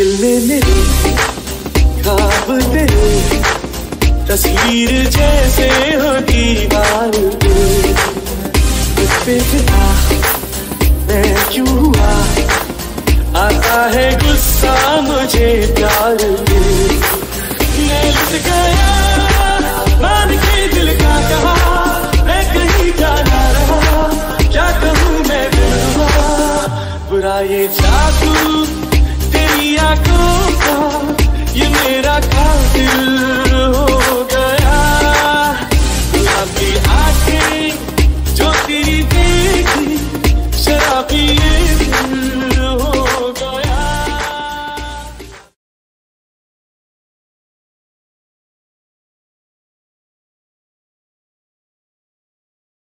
दिल में खाब तस्वीर जैसे हो दीवार। पे मैं क्यों हुआ? आता है गुस्सा मुझे प्यार। मैं लुट गया, मान के दिल का कहा, मैं कहीं रहा। क्या कहूँ मैं बुरा ये जादू